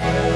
Bye.